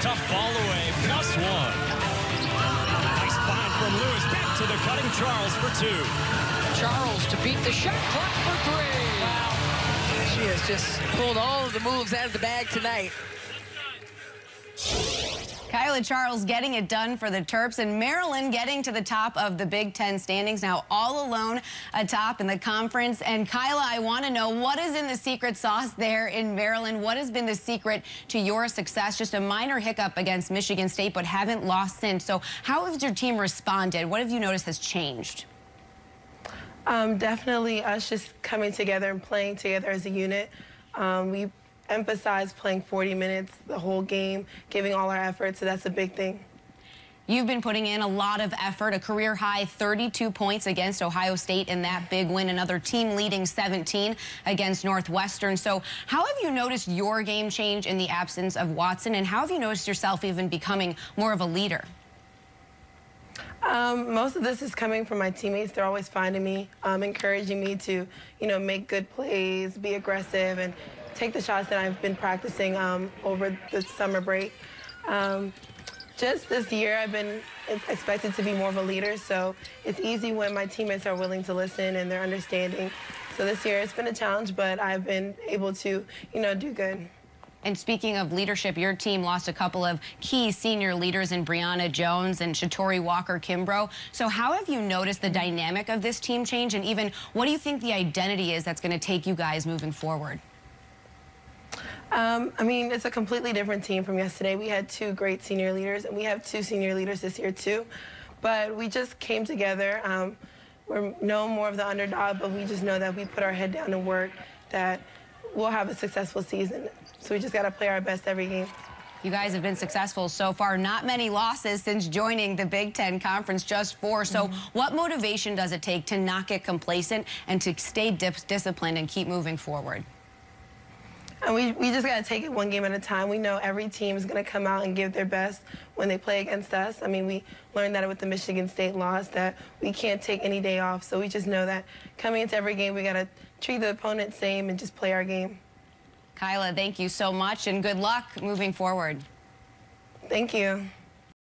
tough fall away, plus one. Nice find from Lewis. Back to the cutting Charles for two. Charles to beat the shot clock for three. Wow. She has just pulled all of the moves out of the bag tonight. Kaila Charles getting it done for the Terps and Maryland getting to the top of the Big Ten standings now all alone atop in the conference. And Kaila, I want to know what is in the secret sauce there in Maryland? What has been the secret to your success? Just a minor hiccup against Michigan State, but haven't lost since. So how has your team responded? What have you noticed has changed? Um, definitely us just coming together and playing together as a unit. Um, we emphasize playing 40 minutes the whole game, giving all our effort, so that's a big thing. You've been putting in a lot of effort, a career high 32 points against Ohio State in that big win, another team leading 17 against Northwestern. So how have you noticed your game change in the absence of Watson, and how have you noticed yourself even becoming more of a leader? Um, most of this is coming from my teammates. They're always finding me, um, encouraging me to, you know, make good plays, be aggressive, and take the shots that I've been practicing um, over the summer break. Um, just this year, I've been expected to be more of a leader, so it's easy when my teammates are willing to listen and they're understanding. So this year, it's been a challenge, but I've been able to, you know, do good. And speaking of leadership, your team lost a couple of key senior leaders in Brionna Jones and Shatori Walker Kimbrough. So how have you noticed the dynamic of this team change? And even what do you think the identity is that's going to take you guys moving forward? Um, I mean, it's a completely different team from yesterday. We had two great senior leaders, and we have two senior leaders this year, too. But we just came together. Um, we're no more of the underdog, but we just know that we put our head down and work, that we'll have a successful season. So we just got to play our best every game. You guys have been successful so far. Not many losses since joining the Big Ten Conference, just four. So mm -hmm. what motivation does it take to not get complacent and to stay disciplined and keep moving forward? And we, we just got to take it one game at a time. We know every team is going to come out and give their best when they play against us. I mean, we learned that with the Michigan State loss, that we can't take any day off. So we just know that coming into every game, we got to treat the opponent same and just play our game. Kaila, thank you so much and good luck moving forward. Thank you.